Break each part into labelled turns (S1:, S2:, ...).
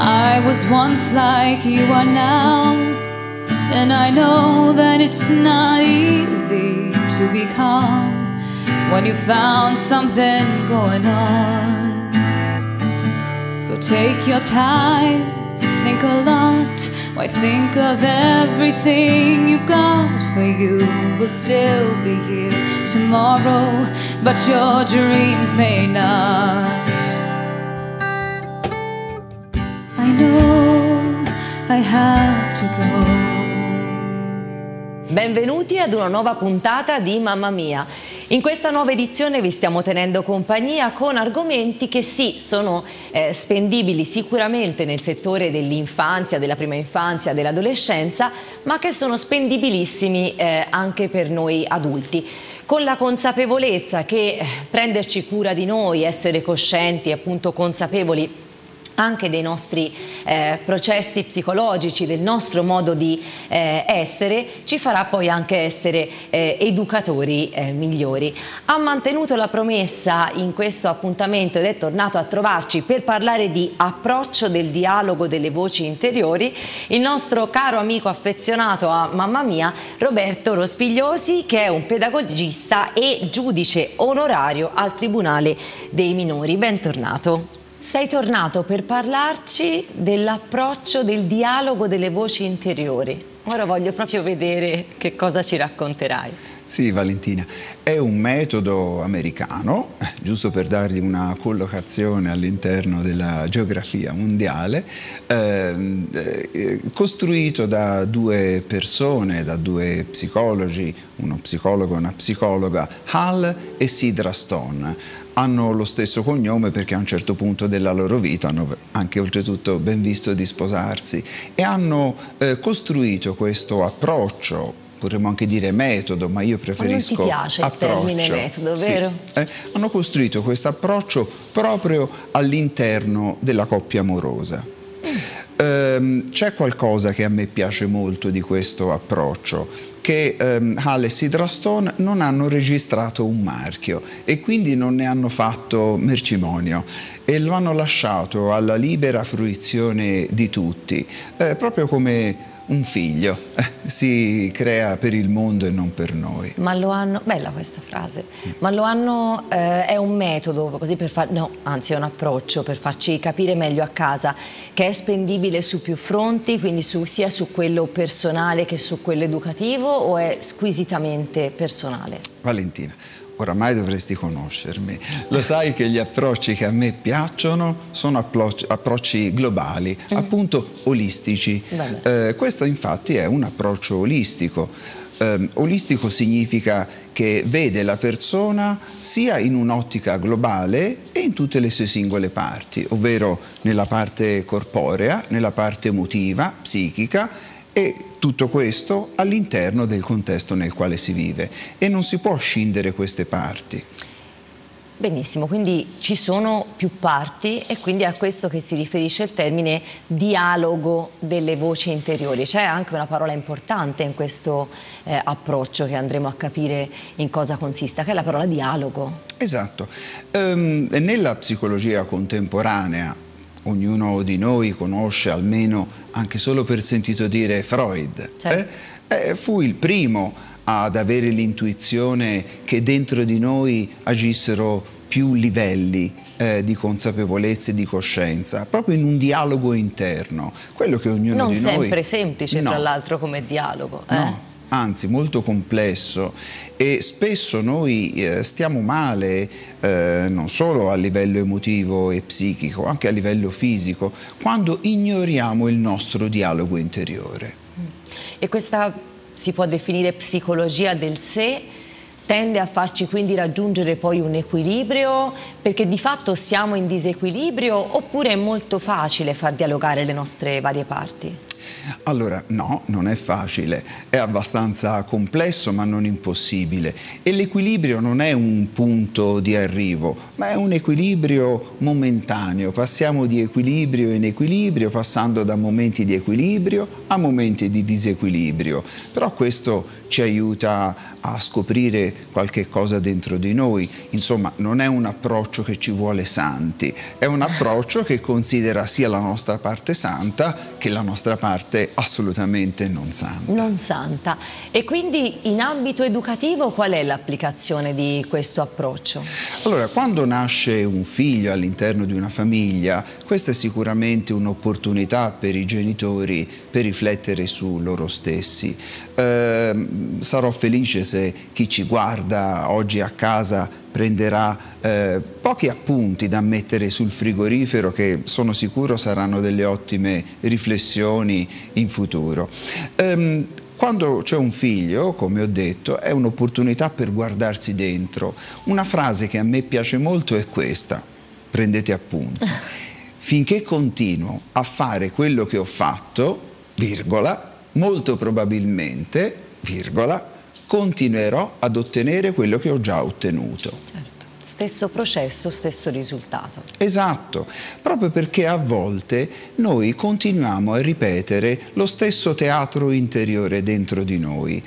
S1: I was once like you are now, and I know that it's not easy to be calm when you found something going on. So take your time, think a lot. Why think of everything you've got? For you will still be here tomorrow, but your dreams may not.
S2: Benvenuti ad una nuova puntata di Mamma Mia. In questa nuova edizione vi stiamo tenendo compagnia con argomenti che sì, sono eh, spendibili sicuramente nel settore dell'infanzia, della prima infanzia, dell'adolescenza, ma che sono spendibilissimi eh, anche per noi adulti con la consapevolezza che eh, prenderci cura di noi, essere coscienti, appunto consapevoli anche dei nostri eh, processi psicologici, del nostro modo di eh, essere, ci farà poi anche essere eh, educatori eh, migliori. Ha mantenuto la promessa in questo appuntamento ed è tornato a trovarci per parlare di approccio del dialogo delle voci interiori il nostro caro amico affezionato a mamma mia Roberto Rospigliosi che è un pedagogista e giudice onorario al Tribunale dei Minori. Bentornato. Sei tornato per parlarci dell'approccio, del dialogo delle voci interiori. Ora voglio proprio vedere che cosa ci racconterai.
S3: Sì, Valentina, è un metodo americano, giusto per dargli una collocazione all'interno della geografia mondiale, ehm, eh, costruito da due persone, da due psicologi, uno psicologo e una psicologa, Hal e Sidra Stone hanno lo stesso cognome perché a un certo punto della loro vita hanno anche oltretutto ben visto di sposarsi e hanno eh, costruito questo approccio potremmo anche dire metodo, ma io preferisco
S2: ma non ti piace
S3: approccio.
S2: il termine metodo, vero?
S3: Sì. Eh, hanno costruito questo approccio proprio all'interno della coppia amorosa. Mm. Ehm, c'è qualcosa che a me piace molto di questo approccio, che ehm, Hall e Sidrastone non hanno registrato un marchio e quindi non ne hanno fatto mercimonio e lo hanno lasciato alla libera fruizione di tutti, eh, proprio come un figlio eh, si crea per il mondo e non per noi.
S2: Ma lo hanno, bella questa frase, ma lo hanno, eh, è un metodo così per far, no, anzi è un approccio per farci capire meglio a casa che è spendibile su più fronti, quindi su, sia su quello personale che su quello educativo o è squisitamente personale?
S3: Valentina, oramai dovresti conoscermi. Lo sai che gli approcci che a me piacciono sono approcci globali, mm. appunto olistici. Eh, questo infatti è un approccio olistico. Eh, olistico significa che vede la persona sia in un'ottica globale e in tutte le sue singole parti, ovvero nella parte corporea, nella parte emotiva, psichica e tutto questo all'interno del contesto nel quale si vive e non si può scindere queste parti.
S2: Benissimo, quindi ci sono più parti e quindi a questo che si riferisce il termine dialogo delle voci interiori. C'è anche una parola importante in questo eh, approccio che andremo a capire in cosa consista, che è la parola dialogo.
S3: Esatto. Um, nella psicologia contemporanea ognuno di noi conosce almeno anche solo per sentito dire Freud. Certo. Eh? Eh, fu il primo ad avere l'intuizione che dentro di noi agissero più livelli eh, di consapevolezza e di coscienza, proprio in un dialogo interno, quello che ognuno
S2: non
S3: di noi...
S2: Non sempre semplice, no. tra l'altro, come dialogo.
S3: Eh? No anzi molto complesso e spesso noi eh, stiamo male eh, non solo a livello emotivo e psichico, anche a livello fisico, quando ignoriamo il nostro dialogo interiore.
S2: E questa si può definire psicologia del sé? tende a farci quindi raggiungere poi un equilibrio perché di fatto siamo in disequilibrio oppure è molto facile far dialogare le nostre varie parti?
S3: Allora, no, non è facile, è abbastanza complesso ma non impossibile. E l'equilibrio non è un punto di arrivo, ma è un equilibrio momentaneo, passiamo di equilibrio in equilibrio, passando da momenti di equilibrio a momenti di disequilibrio, però questo ci aiuta a scoprire qualche cosa dentro di noi. Insomma, non è un approccio che ci vuole santi, è un approccio che considera sia la nostra parte santa che la nostra parte assolutamente non santa.
S2: Non santa. E quindi in ambito educativo qual è l'applicazione di questo approccio?
S3: Allora, quando nasce un figlio all'interno di una famiglia, questa è sicuramente un'opportunità per i genitori per riflettere su loro stessi. Eh, sarò felice se chi ci guarda oggi a casa prenderà eh, pochi appunti da mettere sul frigorifero che sono sicuro saranno delle ottime riflessioni in futuro. Um, quando c'è un figlio, come ho detto, è un'opportunità per guardarsi dentro. Una frase che a me piace molto è questa, prendete appunti. Finché continuo a fare quello che ho fatto, virgola, molto probabilmente, virgola, continuerò ad ottenere quello che ho già ottenuto.
S2: Certo. Stesso processo, stesso risultato.
S3: Esatto, proprio perché a volte noi continuiamo a ripetere lo stesso teatro interiore dentro di noi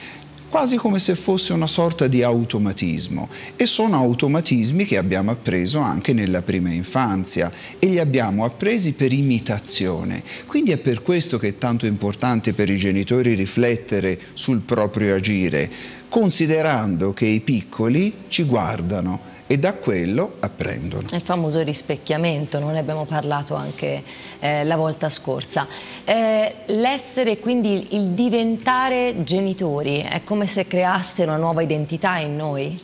S3: quasi come se fosse una sorta di automatismo e sono automatismi che abbiamo appreso anche nella prima infanzia e li abbiamo appresi per imitazione. Quindi è per questo che è tanto importante per i genitori riflettere sul proprio agire, considerando che i piccoli ci guardano e da quello apprendono.
S2: Il famoso rispecchiamento, non ne abbiamo parlato anche eh, la volta scorsa. Eh, L'essere quindi il diventare genitori è come se creasse una nuova identità in noi?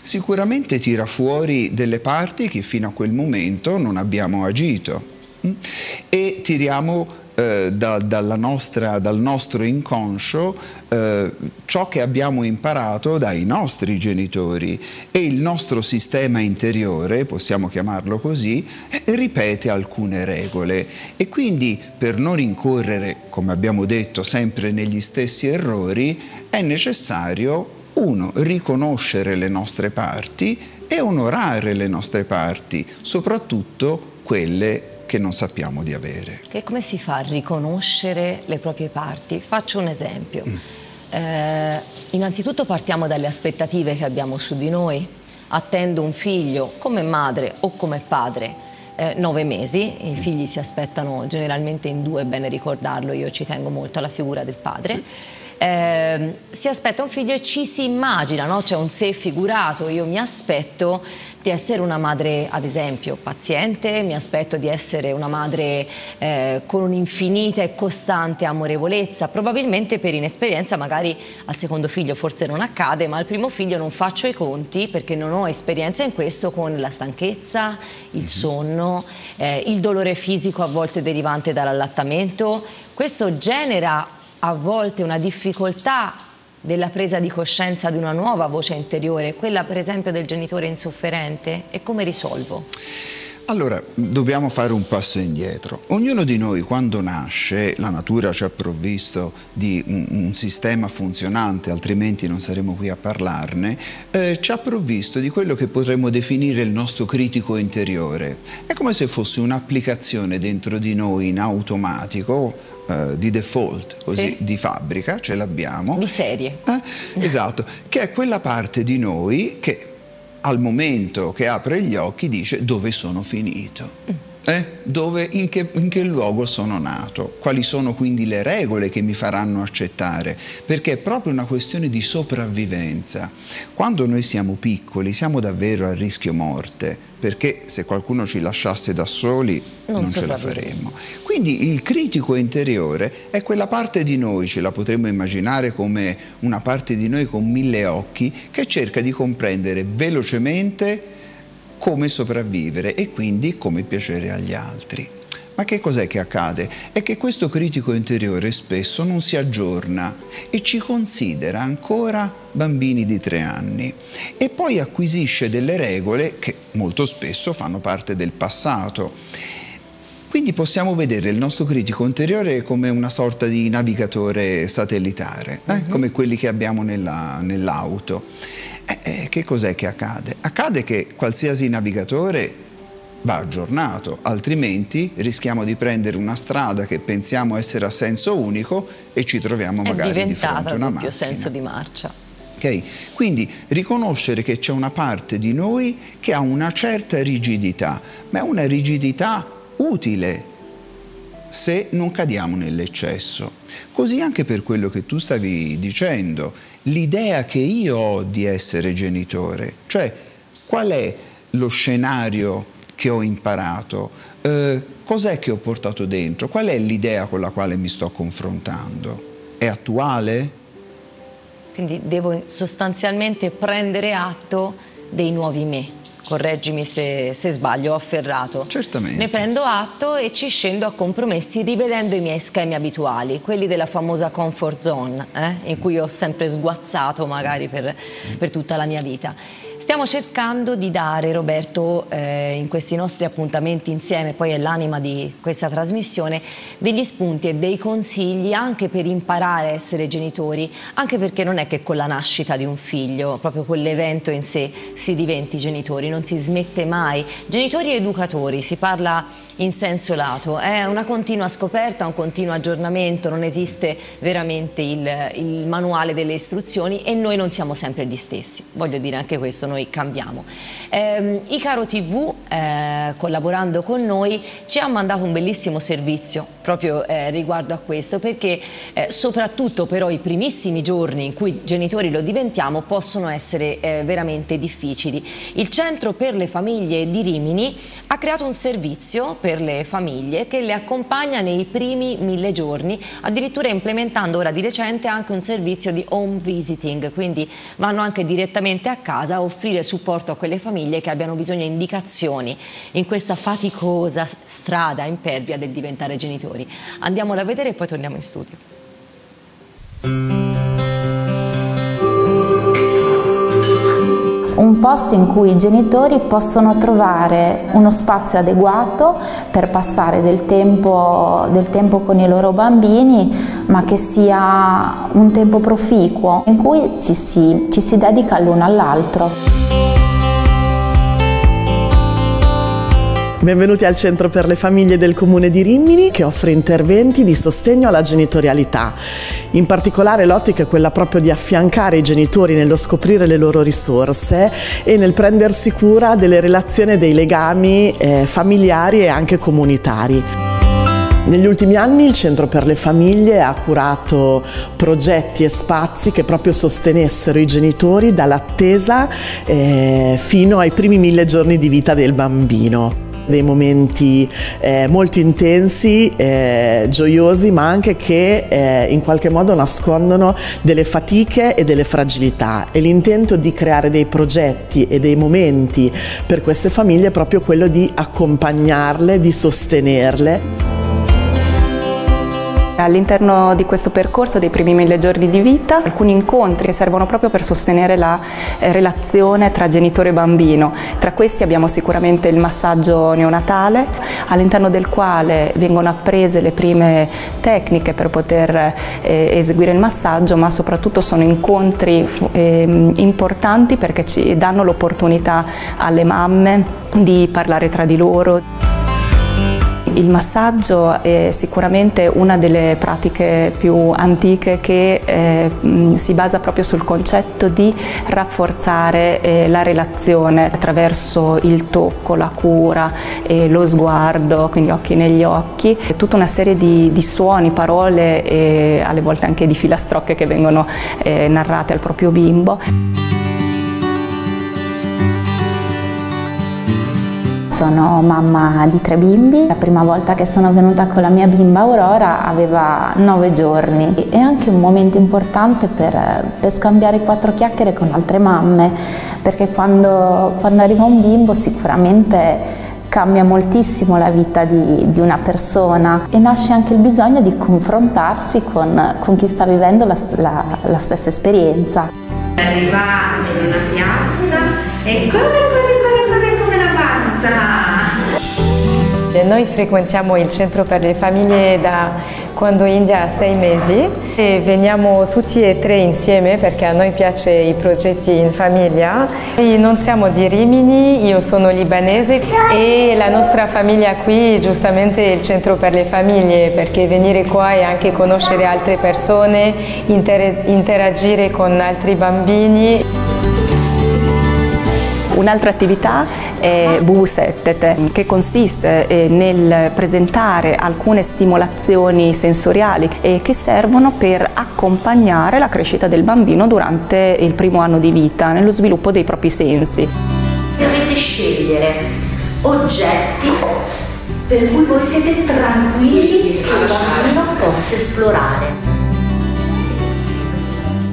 S3: Sicuramente tira fuori delle parti che fino a quel momento non abbiamo agito mm? e tiriamo eh, da, nostra, dal nostro inconscio eh, ciò che abbiamo imparato dai nostri genitori. E il nostro sistema interiore, possiamo chiamarlo così, eh, ripete alcune regole. E quindi per non incorrere, come abbiamo detto, sempre negli stessi errori, è necessario uno, riconoscere le nostre parti e onorare le nostre parti, soprattutto quelle che non sappiamo di avere.
S2: E come si fa a riconoscere le proprie parti? Faccio un esempio. Mm. Eh, innanzitutto partiamo dalle aspettative che abbiamo su di noi. Attendo un figlio come madre o come padre eh, nove mesi, i figli si aspettano generalmente in due, è bene ricordarlo, io ci tengo molto alla figura del padre. Eh, si aspetta un figlio e ci si immagina, no? c'è un sé figurato, io mi aspetto di essere una madre, ad esempio, paziente, mi aspetto di essere una madre eh, con un'infinita e costante amorevolezza, probabilmente per inesperienza magari al secondo figlio forse non accade, ma al primo figlio non faccio i conti perché non ho esperienza in questo con la stanchezza, il mhm. sonno, eh, il dolore fisico a volte derivante dall'allattamento. Questo genera a volte una difficoltà della presa di coscienza di una nuova voce interiore, quella per esempio del genitore insofferente, e come risolvo?
S3: Allora, dobbiamo fare un passo indietro. Ognuno di noi quando nasce, la natura ci ha provvisto di un, un sistema funzionante, altrimenti non saremo qui a parlarne, eh, ci ha provvisto di quello che potremmo definire il nostro critico interiore. È come se fosse un'applicazione dentro di noi in automatico, eh, di default, così, sì. di fabbrica, ce l'abbiamo.
S2: Di serie.
S3: Eh? Esatto, che è quella parte di noi che al momento che apre gli occhi dice dove sono finito. Mm. Eh? Dove, in, che, in, che, luogo sono nato, quali sono quindi le regole che mi faranno accettare, perché è proprio una questione di sopravvivenza. Quando noi siamo piccoli siamo davvero a rischio morte, perché se qualcuno ci lasciasse da soli non, non ce la faremmo. Quindi il critico interiore è quella parte di noi, ce la potremmo immaginare come una parte di noi con mille occhi, che cerca di comprendere velocemente come sopravvivere e quindi come piacere agli altri. Ma che cos'è che accade? È che questo critico interiore spesso non si aggiorna e ci considera ancora bambini di tre anni e poi acquisisce delle regole che molto spesso fanno parte del passato Quindi possiamo vedere il nostro critico interiore come una sorta di navigatore satellitare, eh? mhm. come quelli che abbiamo nell'auto. Nell eh, eh, che cos'è che accade? Accade che qualsiasi navigatore va aggiornato, altrimenti rischiamo di prendere una strada che pensiamo essere a senso unico e ci troviamo magari di fronte a una macchina.
S2: È senso di marcia.
S3: Okay? Quindi riconoscere che c'è una parte di noi che ha una certa rigidità, ma è una rigidità utile se non cadiamo nell'eccesso. Così anche per quello che tu stavi dicendo, l'idea che io ho di essere genitore, cioè qual è lo scenario che ho imparato, eh, cos'è che ho portato dentro, qual è l'idea con la quale mi sto confrontando? È attuale?
S2: Quindi devo sostanzialmente prendere atto dei nuovi me. Correggimi se, se sbaglio, ho afferrato.
S3: Certamente.
S2: Ne prendo atto e ci scendo a compromessi rivedendo i miei schemi abituali, quelli della famosa comfort zone, eh, in cui ho sempre sguazzato magari per, per tutta la mia vita. Stiamo cercando di dare, Roberto, eh, in questi nostri appuntamenti insieme, poi è l'anima di questa trasmissione, degli spunti e dei consigli anche per imparare a essere genitori, anche perché non è che con la nascita di un figlio, proprio quell'evento in sé, si diventi genitori, non si smette mai. Genitori e educatori, si parla in senso lato, è una continua scoperta, un continuo aggiornamento, non esiste veramente il, il manuale delle istruzioni e noi non siamo sempre gli stessi, voglio dire anche questo, noi cambiamo. Eh, Icaro TV, eh, collaborando con noi, ci ha mandato un bellissimo servizio proprio eh, riguardo a questo, perché eh, soprattutto però i primissimi giorni in cui genitori lo diventiamo possono essere eh, veramente difficili. Il Centro per le Famiglie di Rimini ha creato un servizio per le famiglie che le accompagna nei primi mille giorni, addirittura implementando ora di recente anche un servizio di home visiting, quindi vanno anche direttamente a casa a offrire supporto a quelle famiglie che abbiano bisogno di indicazioni in questa faticosa strada impervia del diventare genitori. Andiamola a vedere e poi torniamo in studio.
S4: Un posto in cui i genitori possono trovare uno spazio adeguato per passare del tempo, del tempo, con i loro bambini, ma che sia un tempo proficuo in cui ci si, ci si dedica l'uno all'altro.
S5: Benvenuti al Centro per le Famiglie del Comune di Rimini che offre interventi di sostegno alla genitorialità. In particolare l'ottica è quella proprio di affiancare i genitori nello scoprire le loro risorse e nel prendersi cura delle relazioni e dei legami eh, familiari e anche comunitari. Negli ultimi anni il Centro per le Famiglie ha curato progetti e spazi che proprio sostenessero i genitori dall'attesa eh, fino ai primi mille giorni di vita del bambino dei momenti eh, molto intensi, eh, gioiosi, ma anche che eh, in qualche modo nascondono delle fatiche e delle fragilità. E l'intento di creare dei progetti e dei momenti per queste famiglie è proprio quello di accompagnarle, di sostenerle.
S6: All'interno di questo percorso dei primi mille giorni di vita, alcuni incontri che servono proprio per sostenere la eh, relazione tra genitore e bambino. Tra questi abbiamo sicuramente il massaggio neonatale, all'interno del quale vengono apprese le prime tecniche per poter eh, eseguire il massaggio, ma soprattutto sono incontri eh, importanti perché ci danno l'opportunità alle mamme di parlare tra di loro. Il massaggio è sicuramente una delle pratiche più antiche che eh, si basa proprio sul concetto di rafforzare eh, la relazione attraverso il tocco, la cura, eh, lo sguardo, quindi occhi negli occhi, tutta una serie di, di, suoni, parole e alle volte anche di filastrocche che vengono eh, narrate al proprio bimbo.
S4: Sono mamma di tre bimbi, la prima volta che sono venuta con la mia bimba Aurora aveva nove giorni. È anche un momento importante per, per scambiare quattro chiacchiere con altre mamme, perché quando, quando arriva un bimbo sicuramente cambia moltissimo la vita di, di, una persona e nasce anche il bisogno di confrontarsi con, con chi sta vivendo la, la, la stessa esperienza.
S7: Arrivare in una piazza e corre,
S8: noi frequentiamo il centro per le famiglie da quando India ha sei mesi e veniamo tutti e tre insieme perché a noi piace i progetti in famiglia. Noi non siamo di Rimini, io sono libanese e la nostra famiglia qui giustamente è il centro per le famiglie perché venire qua e anche conoscere altre persone, inter interagire con altri bambini.
S6: Un'altra attività è BU7 che consiste eh, nel presentare alcune stimolazioni sensoriali che servono per accompagnare la crescita del bambino durante il primo anno di vita, nello sviluppo dei propri sensi.
S7: Dovete scegliere oggetti per cui voi siete tranquilli che il bambino possa esplorare.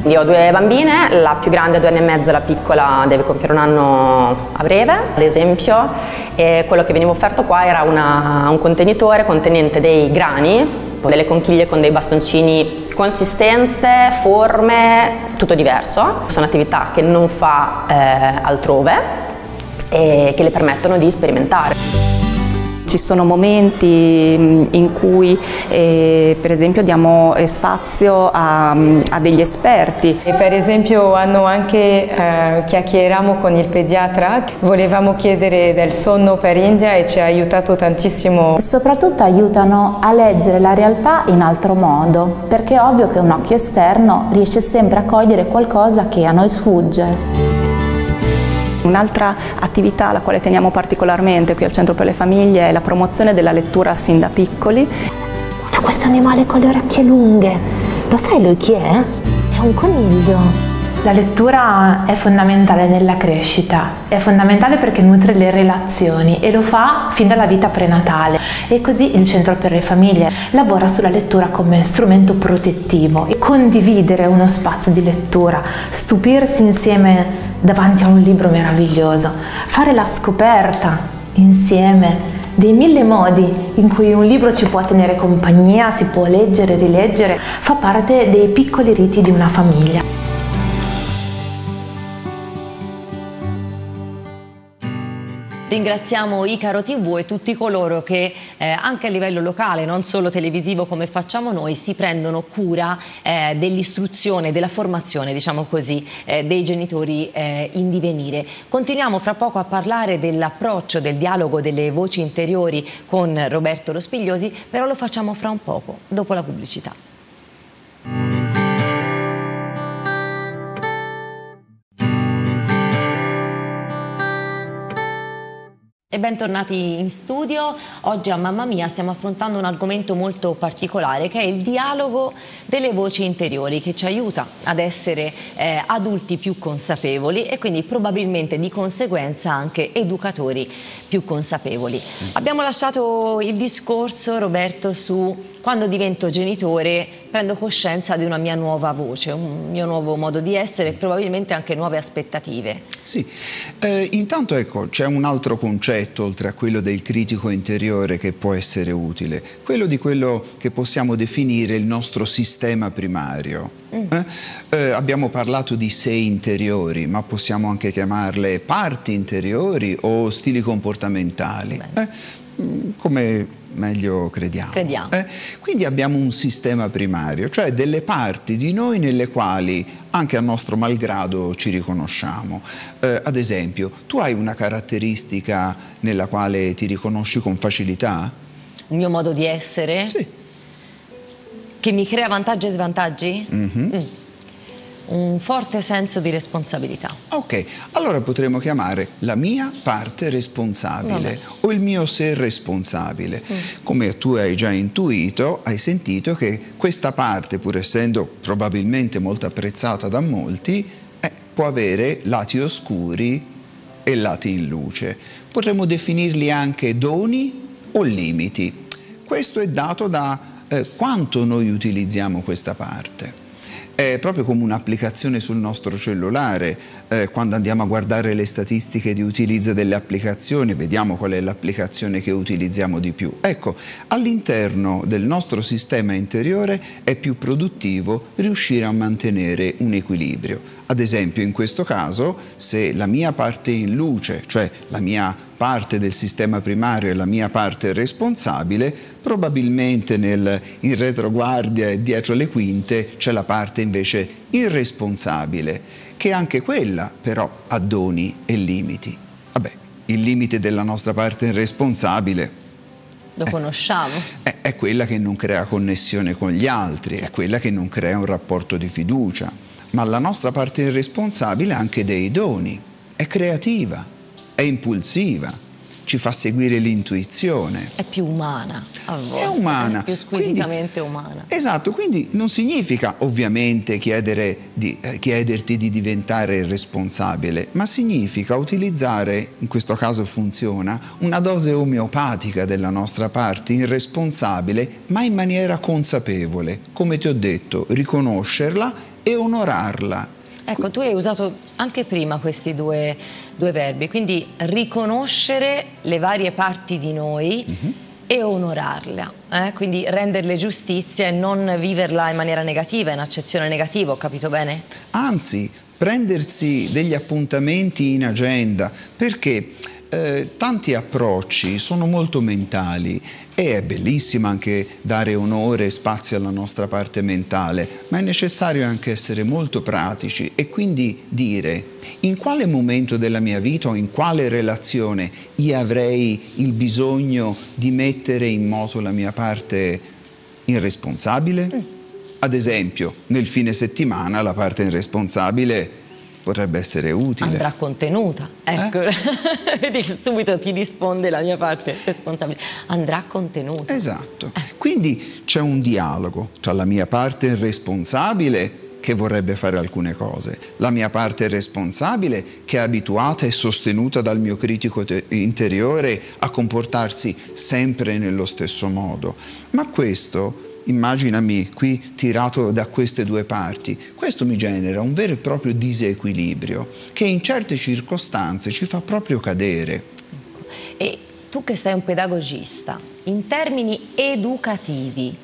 S9: Io ho due bambine, la più grande ha due anni e mezzo, la piccola deve compiere un anno a breve, ad esempio, e quello che veniva offerto qua era una, un contenitore contenente dei grani, delle conchiglie con dei bastoncini, consistenze, forme, tutto diverso. Sono attività che non fa eh, altrove e che le permettono di sperimentare.
S6: Ci sono momenti mm, in cui eh, per esempio diamo eh, spazio a, mm, a, degli esperti.
S8: E per esempio hanno anche eh, chiacchieriamo con il pediatra, volevamo chiedere del sonno per India e ci ha aiutato tantissimo.
S4: Soprattutto aiutano a leggere la realtà in altro modo, perché è ovvio che un occhio esterno riesce sempre a cogliere qualcosa che a noi sfugge.
S6: Un'altra attività alla quale teniamo particolarmente qui al Centro per le Famiglie è la promozione della lettura sin da piccoli.
S10: Guarda questo animale con le orecchie lunghe, lo sai lui chi è? È un coniglio.
S11: La lettura è fondamentale nella crescita, è fondamentale perché nutre le relazioni e lo fa fin dalla vita prenatale e così il Centro per le Famiglie lavora sulla lettura come strumento protettivo condividere uno spazio di lettura, stupirsi insieme davanti a un libro meraviglioso, fare la scoperta insieme dei mille modi in cui un libro ci può tenere compagnia, si può leggere, rileggere, fa parte dei piccoli riti di una famiglia.
S2: Ringraziamo Icaro TV e tutti coloro che eh, anche a livello locale, non solo televisivo come facciamo noi, si prendono cura eh, dell'istruzione, della formazione, diciamo così, eh, dei genitori eh, in divenire. Continuiamo fra poco a parlare dell'approccio, del dialogo, delle voci interiori con Roberto Rospigliosi, però lo facciamo fra un poco, dopo la pubblicità. E bentornati in studio. Oggi a Mamma Mia stiamo affrontando un argomento molto particolare che è il dialogo delle voci interiori che ci aiuta ad essere eh, adulti più consapevoli e quindi probabilmente di conseguenza anche educatori più consapevoli. Abbiamo lasciato il discorso, Roberto, su quando divento genitore prendo coscienza di una mia nuova voce, un mio nuovo modo di essere e probabilmente anche nuove aspettative.
S3: Sì, eh, intanto ecco c'è un altro concetto oltre a quello del critico interiore che può essere utile, quello di quello che possiamo definire il nostro sistema primario. Mm. Eh? Eh, abbiamo parlato di sé interiori, ma possiamo anche chiamarle parti interiori o stili comportamentali. Eh? Mm, come meglio crediamo.
S2: crediamo.
S3: Eh? Quindi abbiamo un sistema primario, cioè delle parti di noi nelle quali anche a nostro malgrado ci riconosciamo. Eh, ad esempio, tu hai una caratteristica nella quale ti riconosci con facilità?
S2: Il mio modo di essere?
S3: Sì.
S2: Che mi crea vantaggi e svantaggi?
S3: Mm -hmm. mm
S2: un forte senso di responsabilità.
S3: Ok, allora potremmo chiamare la mia parte responsabile o il mio sé responsabile. Mm. Come tu hai già intuito, hai sentito che questa parte, pur essendo probabilmente molto apprezzata da molti, eh, può avere lati oscuri e lati in luce. Potremmo definirli anche doni o limiti. Questo è dato da eh, quanto noi utilizziamo questa parte è proprio come un'applicazione sul nostro cellulare. Eh, quando andiamo a guardare le statistiche di utilizzo delle applicazioni, vediamo qual è l'applicazione che utilizziamo di più. Ecco, all'interno del nostro sistema interiore è più produttivo riuscire a mantenere un equilibrio. Ad esempio, in questo caso, se la mia parte in luce, cioè la mia parte del sistema primario e la mia parte responsabile, probabilmente nel, in retroguardia e dietro le quinte c'è la parte invece irresponsabile, che anche quella però ha doni e limiti. Vabbè, il limite della nostra parte irresponsabile
S2: lo conosciamo.
S3: È, è, quella che non crea connessione con gli altri, è quella che non crea un rapporto di fiducia. Ma la nostra parte irresponsabile ha anche dei doni, è creativa, è impulsiva, ci fa seguire l'intuizione.
S2: È più umana a volte.
S3: È umana.
S2: È più squisitamente quindi, umana.
S3: Esatto, quindi non significa ovviamente di, eh, chiederti di diventare responsabile, ma significa utilizzare, in questo caso funziona, una dose omeopatica della nostra parte irresponsabile, ma in maniera consapevole. Come ti ho detto, riconoscerla e onorarla.
S2: Ecco, tu hai usato anche prima questi due due verbi, quindi riconoscere le varie parti di noi mhm. -huh. e onorarle, eh? quindi renderle giustizia e non viverla in maniera negativa, in accezione negativa, ho capito bene?
S3: Anzi, prendersi degli appuntamenti in agenda, perché eh, tanti approcci sono molto mentali e è bellissimo anche dare onore e spazio alla nostra parte mentale, ma è necessario anche essere molto pratici e quindi dire in quale momento della mia vita o in quale relazione io avrei il bisogno di mettere in moto la mia parte irresponsabile? Mm. Ad esempio, nel fine settimana la parte irresponsabile potrebbe essere utile.
S2: Andrà contenuta, ecco, eh? vedi che subito ti risponde la mia parte responsabile, andrà contenuta.
S3: Esatto, eh. quindi c'è un dialogo tra la mia parte responsabile che vorrebbe fare alcune cose, la mia parte responsabile che è abituata e sostenuta dal mio critico interiore a comportarsi sempre nello stesso modo, ma questo immaginami qui tirato da queste due parti, questo mi genera un vero e proprio disequilibrio che in certe circostanze ci fa proprio cadere.
S2: Ecco. E tu che sei un pedagogista, in termini educativi,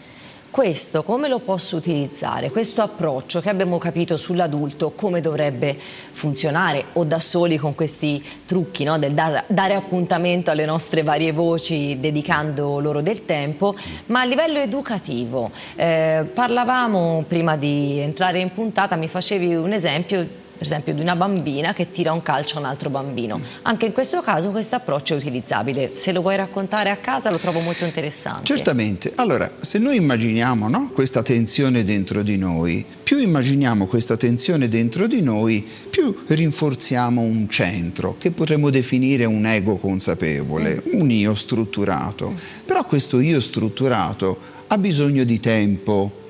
S2: questo come lo posso utilizzare? Questo approccio che abbiamo capito sull'adulto come dovrebbe funzionare o da soli con questi trucchi no? del dar, dare appuntamento alle nostre varie voci dedicando loro del tempo, ma a livello educativo eh, parlavamo prima di entrare in puntata, mi facevi un esempio per esempio di una bambina che tira un calcio a un altro bambino. Anche in questo caso questo approccio è utilizzabile. Se lo vuoi raccontare a casa lo trovo molto interessante.
S3: Certamente. Allora, se noi immaginiamo no, questa tensione dentro di noi, più immaginiamo questa tensione dentro di noi, più rinforziamo un centro che potremmo definire un ego consapevole, mm. un io strutturato. Però questo io strutturato ha bisogno di tempo,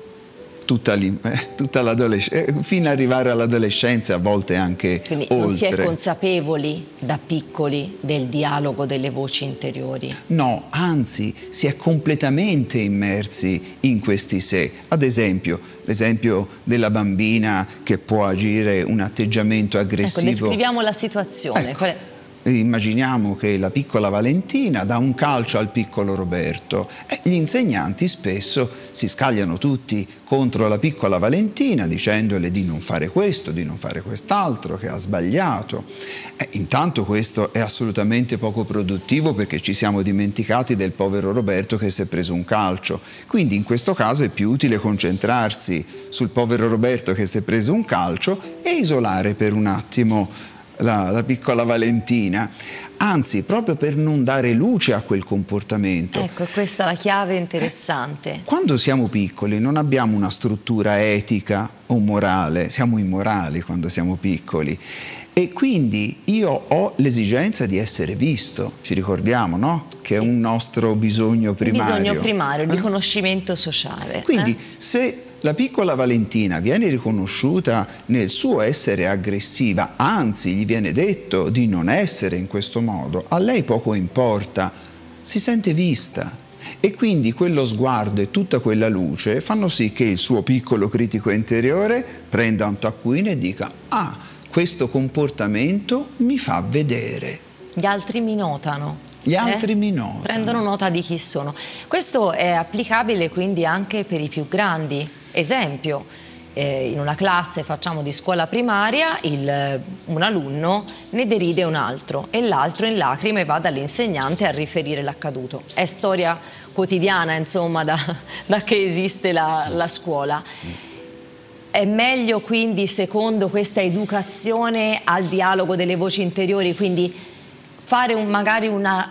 S3: tutta, eh, tutta l'adolescenza, eh, fino ad arrivare all'adolescenza, a volte anche
S2: Quindi
S3: oltre.
S2: non si è consapevoli da piccoli del dialogo delle voci interiori?
S3: No, anzi, si è completamente immersi in questi sé. Ad esempio, l'esempio della bambina che può agire un atteggiamento ecco, aggressivo.
S2: Ecco, descriviamo la situazione.
S3: Ecco. Immaginiamo che la piccola Valentina dà un calcio al piccolo Roberto e gli insegnanti spesso si scagliano tutti contro la piccola Valentina dicendole di non fare questo, di non fare quest'altro, che ha sbagliato. E intanto questo è assolutamente poco produttivo perché ci siamo dimenticati del povero Roberto che si è preso un calcio. Quindi in questo caso è più utile concentrarsi sul povero Roberto che si è preso un calcio e isolare per un attimo la, la, piccola Valentina, anzi proprio per non dare luce a quel comportamento.
S2: Ecco, questa è la chiave interessante.
S3: Quando siamo piccoli non abbiamo una struttura etica o morale, siamo immorali quando siamo piccoli. E quindi io ho l'esigenza di essere visto, ci ricordiamo, no? Che è un nostro bisogno primario.
S2: Il bisogno primario, il riconoscimento sociale.
S3: Quindi
S2: eh?
S3: se la piccola Valentina viene riconosciuta nel suo essere aggressiva, anzi gli viene detto di non essere in questo modo, a lei poco importa, si sente vista. E quindi quello sguardo e tutta quella luce fanno sì che il suo piccolo critico interiore prenda un taccuino e dica ah, questo comportamento mi fa vedere.
S2: Gli altri mi notano.
S3: Gli altri eh? mi notano.
S2: Prendono nota di chi sono. Questo è applicabile quindi anche per i più grandi. Esempio, eh, in una classe facciamo di scuola primaria il, un alunno ne deride un altro e l'altro in lacrime va dall'insegnante a riferire l'accaduto. È storia quotidiana insomma da, da che esiste la, la scuola. È meglio quindi, secondo questa educazione al dialogo delle voci interiori, quindi fare un, magari una,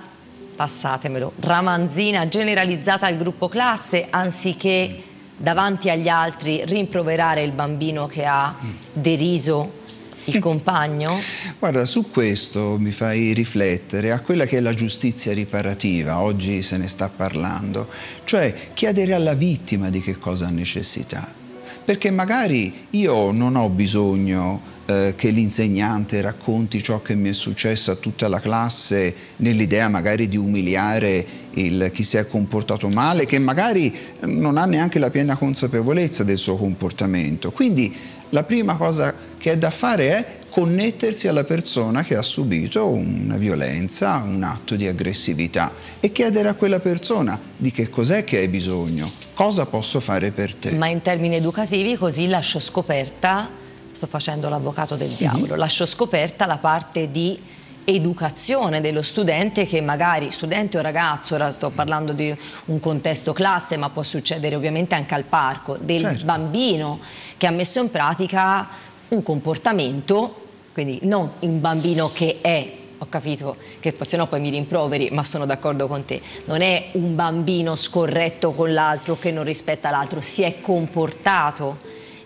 S2: passatemelo, ramanzina generalizzata al gruppo classe anziché davanti agli altri rimproverare il bambino che ha deriso il compagno?
S3: Guarda, su questo mi fai riflettere a quella che è la giustizia riparativa, oggi se ne sta parlando, cioè chiedere alla vittima di che cosa ha necessità. Perché magari io non ho bisogno eh, che l'insegnante racconti ciò che mi è successo a tutta la classe nell'idea magari di umiliare il, chi si è comportato male, che magari non ha neanche la piena consapevolezza del suo comportamento. Quindi la prima cosa che è da fare è connettersi alla persona che ha subito una violenza, un atto di aggressività e chiedere a quella persona di che cos'è che hai bisogno, cosa posso fare per te.
S2: Ma in termini educativi così lascio scoperta sto facendo l'avvocato del diavolo, mm -hmm. lascio scoperta la parte di educazione dello studente che magari, studente o ragazzo, ora sto parlando di un contesto classe ma può succedere ovviamente anche al parco, del certo. bambino che ha messo in pratica un comportamento, quindi non un bambino che è ho capito che se no poi mi rimproveri, ma sono d'accordo con te. Non è un bambino scorretto con l'altro che non rispetta l'altro, si è comportato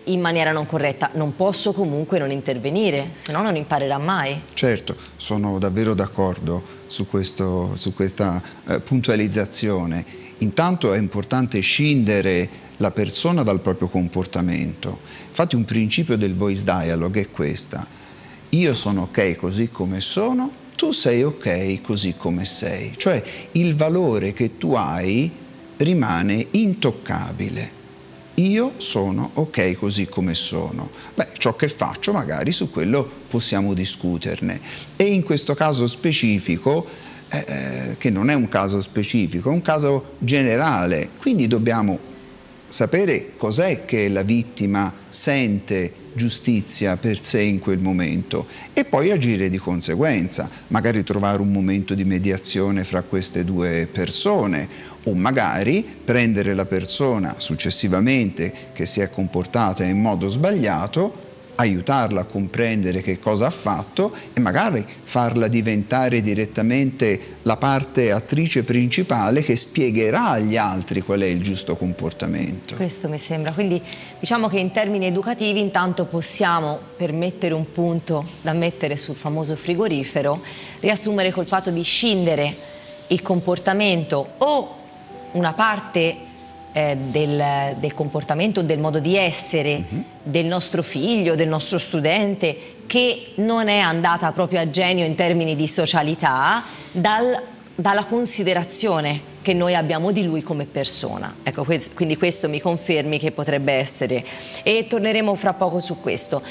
S2: in maniera non corretta, non posso comunque non intervenire, se no non imparerà mai.
S3: Certo, sono davvero d'accordo su, su, questa eh, puntualizzazione. Intanto è importante scindere la persona dal proprio comportamento. Infatti un principio del voice dialogue è questa. Io sono ok così come sono, tu sei ok così come sei. Cioè il valore che tu hai rimane intoccabile io sono ok così come sono. Beh, ciò che faccio magari su quello possiamo discuterne. E in questo caso specifico, eh, eh, che non è un caso specifico, è un caso generale, quindi dobbiamo sapere cos'è che la vittima sente giustizia per sé in quel momento e poi agire di conseguenza, magari trovare un momento di mediazione fra queste due persone o magari prendere la persona successivamente che si è comportata in modo sbagliato aiutarla a comprendere che cosa ha fatto e magari farla diventare direttamente la parte attrice principale che spiegherà agli altri qual è il giusto comportamento.
S2: Questo mi sembra, quindi diciamo che in termini educativi intanto possiamo, per mettere un punto da mettere sul famoso frigorifero, riassumere col fatto di scindere il comportamento o una parte eh, del, del, comportamento, del modo di essere uh mhm. -huh. del nostro figlio, del nostro studente, che non è andata proprio a genio in termini di socialità, dal, dalla considerazione che noi abbiamo di lui come persona. Ecco, quindi questo mi confermi che potrebbe essere. E torneremo fra poco su questo.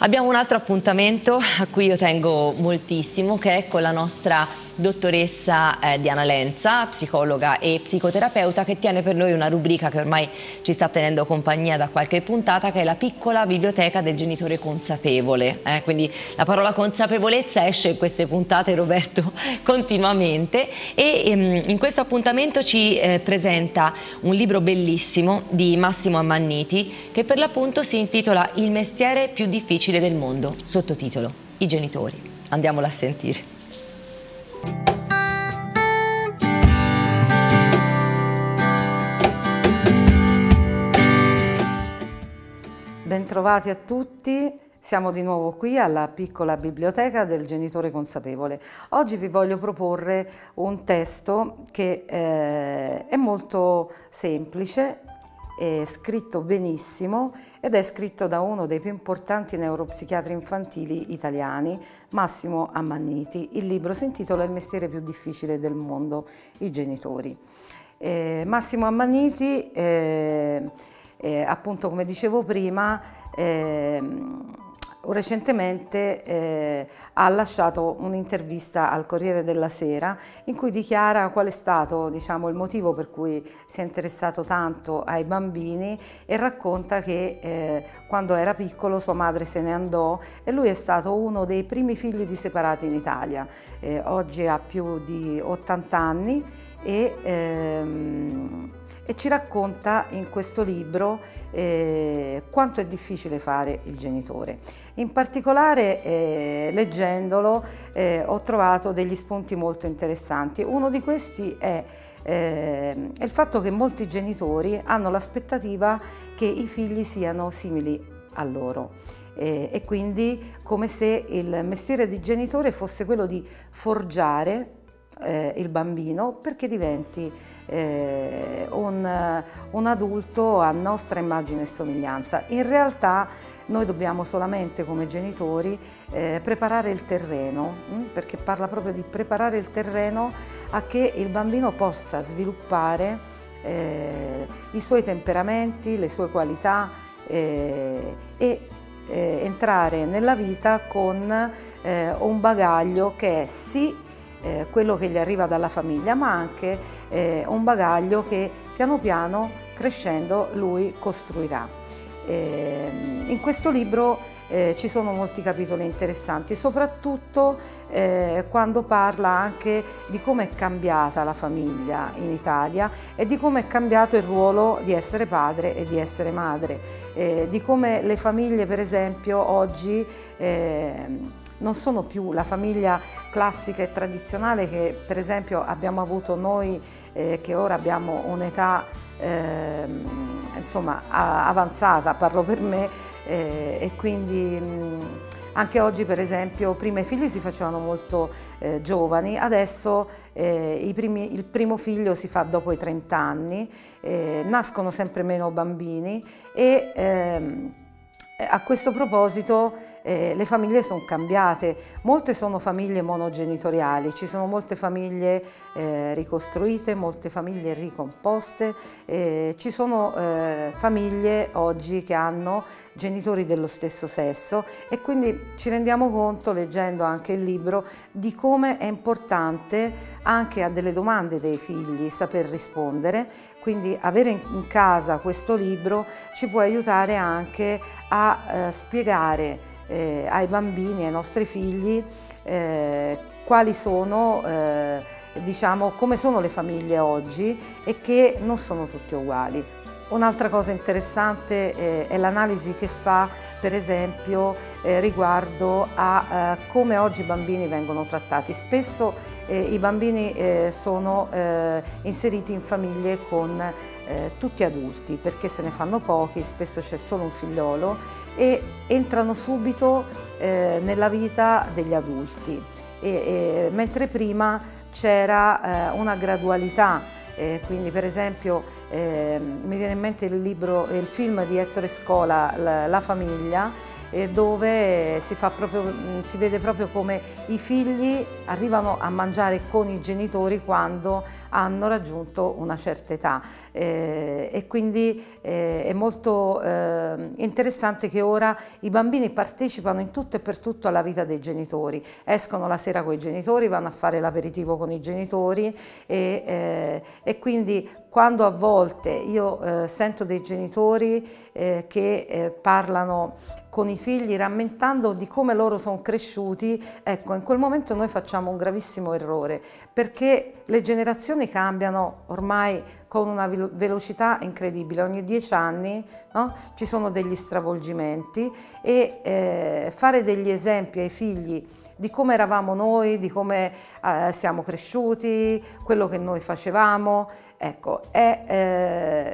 S2: Abbiamo un altro appuntamento a cui io tengo moltissimo che è con la nostra dottoressa eh, Diana Lenza, psicologa e psicoterapeuta che tiene per noi una rubrica che ormai ci sta tenendo compagnia da qualche puntata che è la piccola biblioteca del genitore consapevole. Eh? Quindi la parola consapevolezza esce in queste puntate Roberto continuamente e ehm, in questo appuntamento ci eh, presenta un libro bellissimo di Massimo Ammanniti che per l'appunto si intitola Il mestiere più difficile difficile del mondo, sottotitolo I genitori. Andiamola a sentire.
S12: Bentrovati a tutti. Siamo di nuovo qui alla piccola biblioteca del genitore consapevole. Oggi vi voglio proporre un testo che eh, è molto semplice, è scritto benissimo ed è scritto da uno dei più importanti neuropsichiatri infantili italiani, Massimo Ammanniti. Il libro si intitola Il mestiere più difficile del mondo, i genitori. Eh, Massimo Ammanniti, eh, eh, appunto come dicevo prima, ehm, recentemente eh, ha lasciato un'intervista al Corriere della Sera in cui dichiara qual è stato diciamo, il motivo per cui si è interessato tanto ai bambini e racconta che eh, quando era piccolo sua madre se ne andò e lui è stato uno dei primi figli di separati in Italia. Eh, oggi ha più di 80 anni e ehm, e ci racconta in questo libro eh, quanto è difficile fare il genitore. In particolare eh, leggendolo eh, ho trovato degli spunti molto interessanti. Uno di questi è eh, il fatto che molti genitori hanno l'aspettativa che i figli siano simili a loro. Eh, e quindi come se il mestiere di genitore fosse quello di forgiare eh, il bambino perché diventi eh, un, un, adulto a nostra immagine e somiglianza. In realtà noi dobbiamo solamente come genitori eh, preparare il terreno, hm? perché parla proprio di preparare il terreno a che il bambino possa sviluppare eh, i suoi temperamenti, le sue qualità eh, e eh, entrare nella vita con un bagaglio che è sì eh, quello che gli arriva dalla famiglia, ma anche eh, un bagaglio che piano piano crescendo lui costruirà. Eh, in questo libro eh, ci sono molti capitoli interessanti, soprattutto eh, quando parla anche di come è cambiata la famiglia in Italia e di come è cambiato il ruolo di essere padre e di essere madre, eh, di come le famiglie per esempio oggi non sono più la famiglia classica e tradizionale che per esempio abbiamo avuto noi eh, che ora abbiamo un'età eh, insomma avanzata, parlo per me, eh, e quindi mh, anche oggi per esempio prima i figli si facevano molto eh, giovani, adesso eh, primi, il primo figlio si fa dopo i 30 anni, eh, nascono sempre meno bambini e ehm, a questo proposito eh, le famiglie sono cambiate, molte sono famiglie monogenitoriali, ci sono molte famiglie eh, ricostruite, molte famiglie ricomposte, eh, ci sono eh, famiglie oggi che hanno genitori dello stesso sesso e quindi ci rendiamo conto leggendo anche il libro di come è importante anche a delle domande dei figli saper rispondere, quindi avere in casa questo libro ci può aiutare anche a eh, spiegare eh, ai bambini, ai nostri figli, eh, quali sono, eh, diciamo, come sono le famiglie oggi e che non sono tutte uguali. Un'altra cosa interessante eh, è l'analisi che fa per esempio eh, riguardo a eh, come oggi i bambini vengono trattati. Spesso i bambini sono inseriti in famiglie con tutti adulti perché se ne fanno pochi, spesso c'è solo un figliolo e entrano subito nella vita degli adulti, e, mentre prima c'era una gradualità eh, quindi per esempio eh, mi viene in mente il, libro, il film di Ettore Scola, La, La famiglia, dove si, proprio, mm, si, vede proprio come i figli arrivano a mangiare con i genitori quando hanno raggiunto una certa età. Eh, e quindi eh, è molto eh, interessante che ora i bambini partecipano in tutto e per tutto alla vita dei genitori, escono la sera con i genitori, vanno a fare l'aperitivo con i genitori e, e quindi quando a volte io eh, sento dei genitori eh, che eh, parlano con i figli rammentando di come loro sono cresciuti, ecco, in quel momento noi facciamo un gravissimo errore, perché le generazioni cambiano ormai con una velocità incredibile, ogni dieci anni no? ci sono degli stravolgimenti e eh, fare degli esempi ai figli di come eravamo noi, di come eh, siamo cresciuti, quello che noi facevamo, ecco, è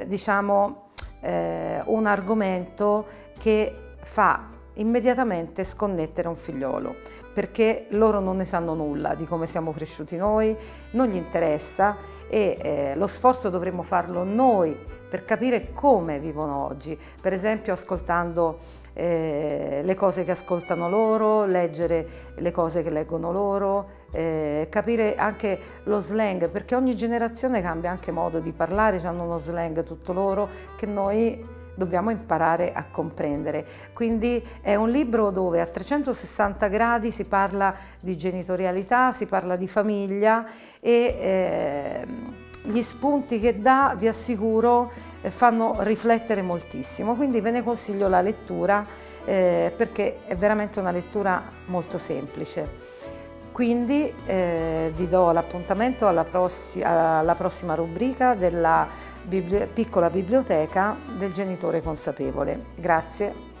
S12: eh, diciamo eh, un argomento che fa immediatamente sconnettere un figliolo perché loro non ne sanno nulla di come siamo cresciuti noi, non gli interessa e eh, lo sforzo dovremmo farlo noi per capire come vivono oggi, per esempio ascoltando eh, le cose che ascoltano loro, leggere le cose che leggono loro, eh, capire anche lo slang, perché ogni generazione cambia anche modo di parlare, hanno uno slang tutto loro che noi dobbiamo imparare a comprendere. Quindi è un libro dove a 360 gradi si parla di genitorialità, si parla di famiglia e eh, gli spunti che dà, vi assicuro, fanno riflettere moltissimo. Quindi ve ne consiglio la lettura eh, perché è veramente una lettura molto semplice. Quindi eh, vi do l'appuntamento alla, prossi alla, prossima rubrica della bibli piccola biblioteca del genitore consapevole. Grazie.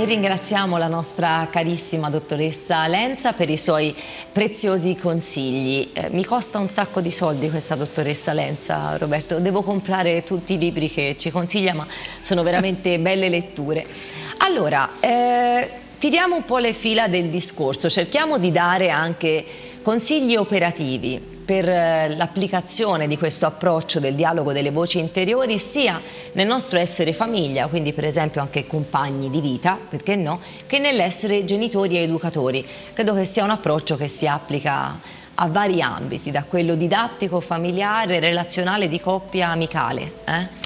S2: E ringraziamo la nostra carissima dottoressa Lenza per i suoi preziosi consigli. Eh, mi costa un sacco di soldi questa dottoressa Lenza, Roberto. Devo comprare tutti i libri che ci consiglia, ma sono veramente belle letture. Allora, eh, tiriamo un po' le fila del discorso, cerchiamo di dare anche consigli operativi per eh, l'applicazione di questo approccio del dialogo delle voci interiori sia nel nostro essere famiglia, quindi per esempio anche compagni di vita, perché no, che nell'essere genitori e educatori. Credo che sia un approccio che si applica a vari ambiti, da quello didattico, familiare, relazionale, di coppia, amicale. Eh?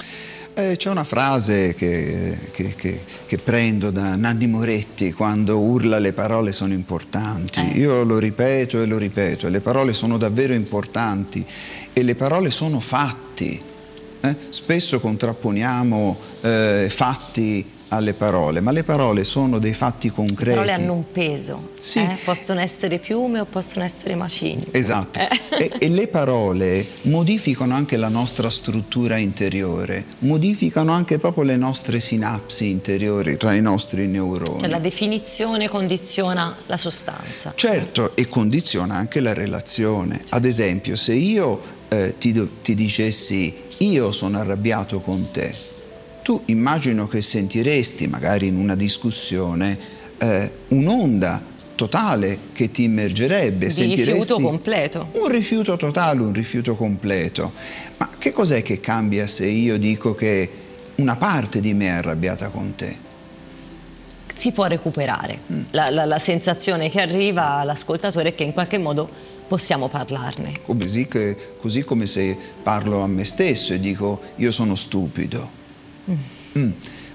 S3: Eh, C'è una frase che, che, che, che, prendo da Nanni Moretti quando urla le parole sono importanti. Eh. Io lo ripeto e lo ripeto, le parole sono davvero importanti e le parole sono fatti. Eh? Spesso contrapponiamo eh, fatti alle parole, ma le parole sono dei fatti concreti. Le
S2: parole hanno un peso, sì. eh? possono essere piume o possono essere macigni.
S3: Esatto, eh. e, e, le parole modificano anche la nostra struttura interiore, modificano anche proprio le nostre sinapsi interiori tra i nostri neuroni.
S2: Cioè la definizione condiziona la sostanza.
S3: Certo, e condiziona anche la relazione. Certo. Ad esempio, se io eh, ti, ti dicessi io sono arrabbiato con te, tu immagino che sentiresti, magari in una discussione, eh, un'onda totale che ti immergerebbe.
S2: Di sentiresti rifiuto completo.
S3: Un rifiuto totale, un rifiuto completo. Ma che cos'è che cambia se io dico che una parte di me è arrabbiata con te?
S2: Si può recuperare. Mm. La, la, la sensazione che arriva all'ascoltatore è che in qualche modo possiamo parlarne.
S3: Così, che, così come se parlo a me stesso e dico io sono stupido Mm.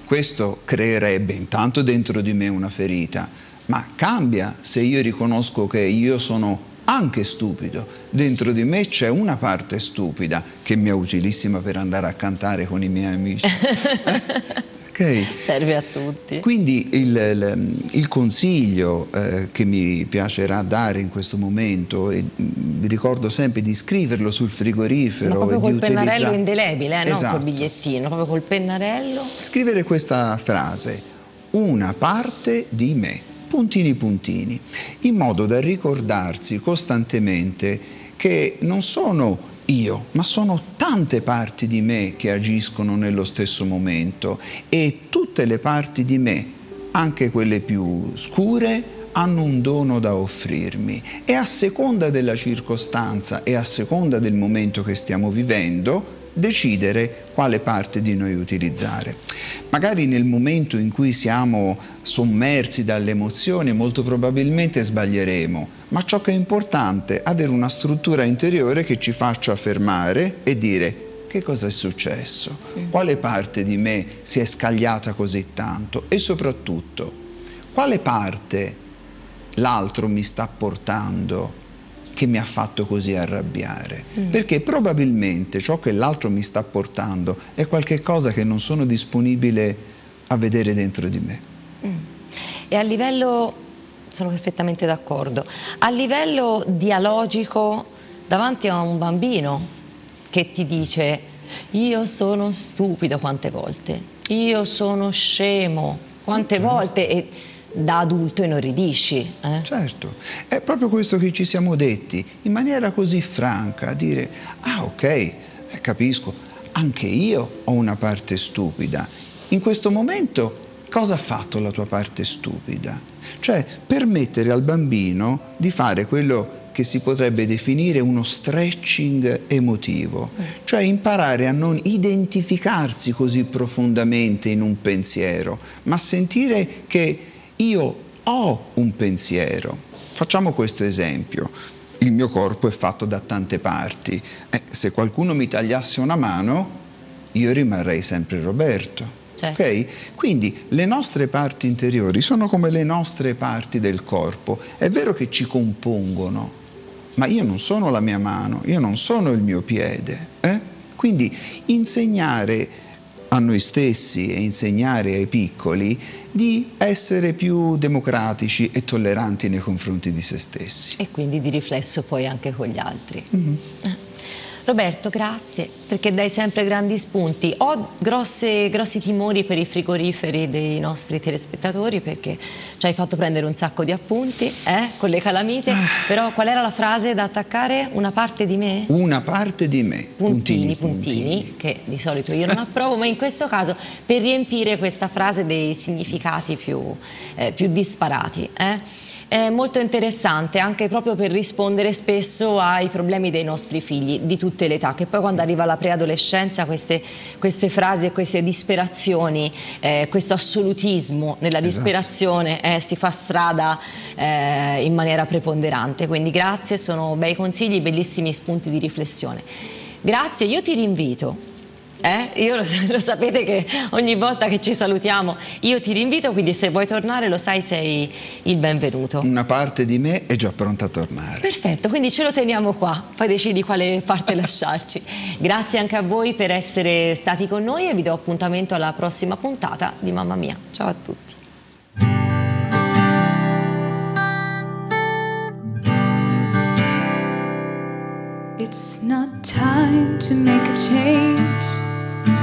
S3: Questo creerebbe intanto dentro di me una ferita, ma cambia se io riconosco che io sono anche stupido. Dentro di me c'è una parte stupida che mi è utilissima per andare a cantare con i miei amici.
S2: Okay. Serve a tutti.
S3: Quindi il, il, consiglio eh, che mi piacerà dare in questo momto, e vi ricordo sempre di scriverlo sul frigorifero. Ma
S2: proprio
S3: col
S2: pennarello indelebile, eh, esatto. non col bigliettino, proprio col pennarello.
S3: Scrivere questa frase, una parte di me, puntini puntini, in modo da ricordarsi costantemente che non sono io, ma sono tante parti di me che agiscono nello stesso momento e tutte le parti di me, anche quelle più scure, hanno un dono da offrirmi. E a seconda della circostanza e a seconda del momento che stiamo vivendo, decidere quale parte di noi utilizzare. Magari nel momento in cui siamo sommersi dalle emozioni molto probabilmente sbaglieremo, ma ciò che è importante è avere una struttura interiore che ci faccia fermare e dire che cosa è successo, quale parte di me si è scagliata così tanto? E soprattutto quale parte l'altro mi sta portando che mi ha fatto così arrabbiare, mm. perché probabilmente ciò che l'altro mi sta portando è qualcosa che non sono disponibile a vedere dentro di me.
S2: Mm. E a livello, sono perfettamente d'accordo, a livello dialogico davanti a un bambino che ti dice io sono stupido quante volte, io sono scemo quante certo. volte e da adulto inorridisci. Eh?
S3: Certo, è proprio questo che ci siamo detti, in maniera così franca, a dire, ah ok, eh, capisco, anche io ho una parte stupida. In questo momento cosa ha fatto la tua parte stupida? Cioè permettere al bambino di fare quello che si potrebbe definire uno stretching emotivo, cioè imparare a non identificarsi così profondamente in un pensiero, ma sentire che io ho un pensiero. Facciamo questo esempio. il mio corpo è fatto da tante parti. Eh, se qualcuno mi tagliasse una mano, io rimarrei sempre Roberto. Certo. Okay? Quindi le nostre parti interiori sono come le nostre parti del corpo. È vero che ci compongono, ma io non sono la mia mano, io non sono il mio piede. Eh? Quindi insegnare a noi stessi e insegnare ai piccoli di essere più democratici e tolleranti nei confronti di se stessi.
S2: E quindi di riflesso poi anche con gli altri. Mm -hmm. Roberto, grazie, perché dai sempre grandi spunti. Ho grosse, grossi timori per i frigoriferi dei nostri telespettatori perché ci hai fatto prendere un sacco di appunti eh, con le calamite, però qual era la frase da attaccare? Una parte di me?
S3: Una parte di me.
S2: Puntini, puntini, puntini, puntini. che di solito io non approvo, ma in questo caso per riempire questa frase dei significati più, eh, più disparati. Eh? È molto interessante anche proprio per rispondere spesso ai problemi dei nostri figli di tutte le età, che poi quando arriva la preadolescenza queste, queste frasi e queste disperazioni, eh, questo assolutismo nella esatto. disperazione eh, si fa strada eh, in maniera preponderante. Quindi grazie, sono bei consigli, bellissimi spunti di riflessione. Grazie, io ti rinvito eh? Io lo, lo, sapete che ogni volta che ci salutiamo io ti rinvito, quindi se vuoi tornare lo sai sei il benvenuto.
S3: Una parte di me è già pronta a tornare.
S2: Perfetto, quindi ce lo teniamo qua, poi decidi quale parte lasciarci. Grazie anche a voi per essere stati con noi e vi do appuntamento alla prossima puntata di Mamma Mia. Ciao a tutti. It's not time to make a change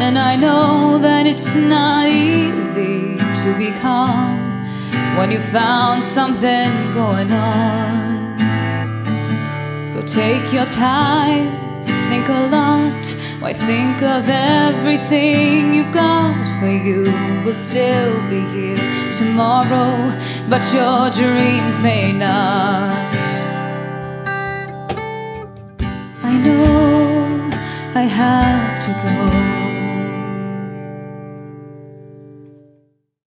S2: And I know that it's not easy to be calm when you found something going on. So take your time, think a lot. Why think of everything you got? For you will still be here tomorrow, but your dreams may not. I know I have to go.